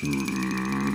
Hmm.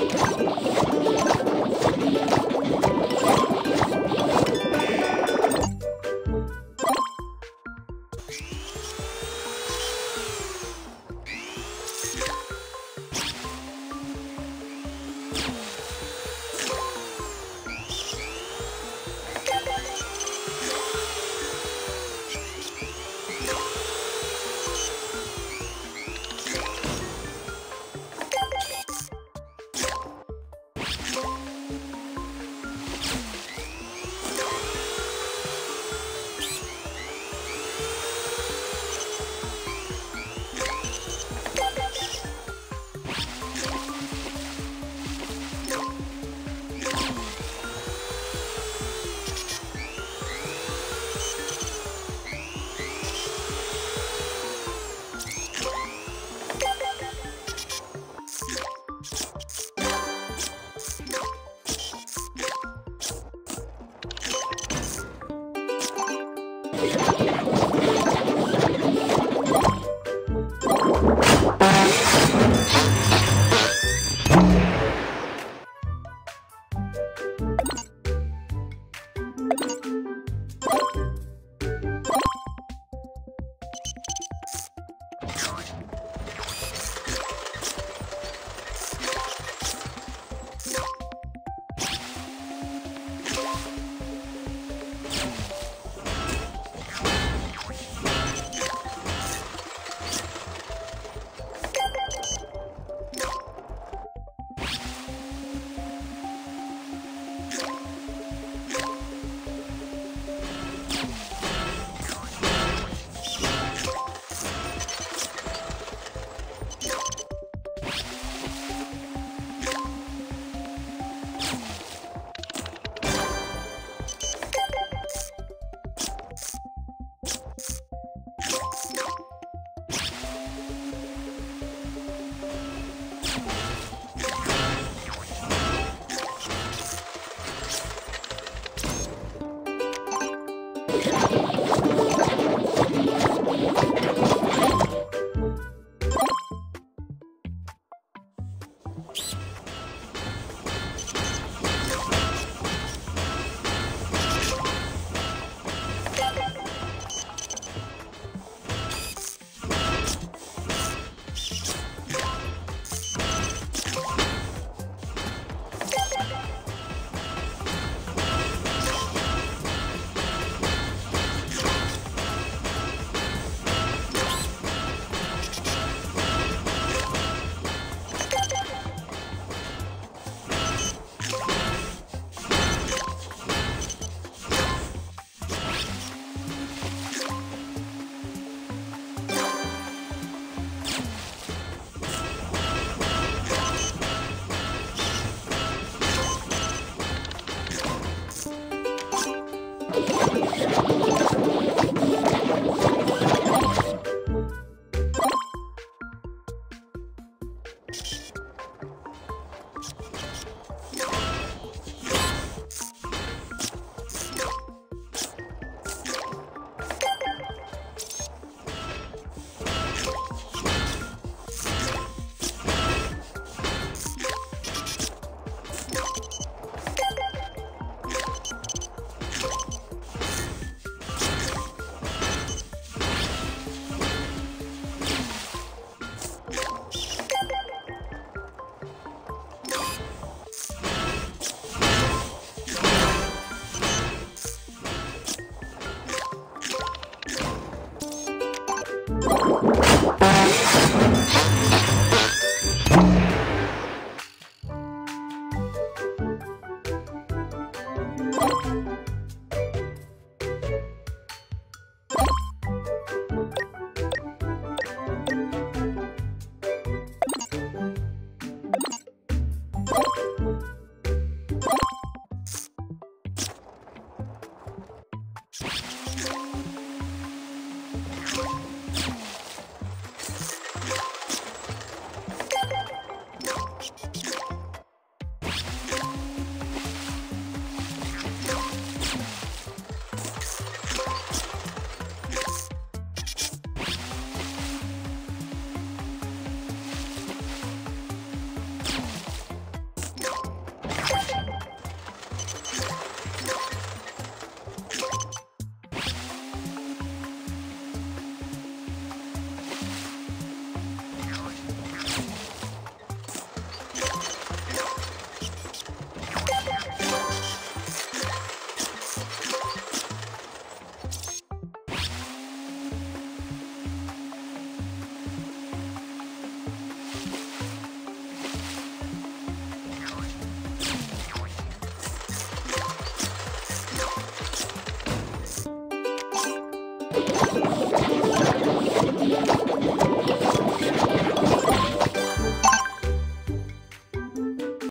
《あっ!》Yeah.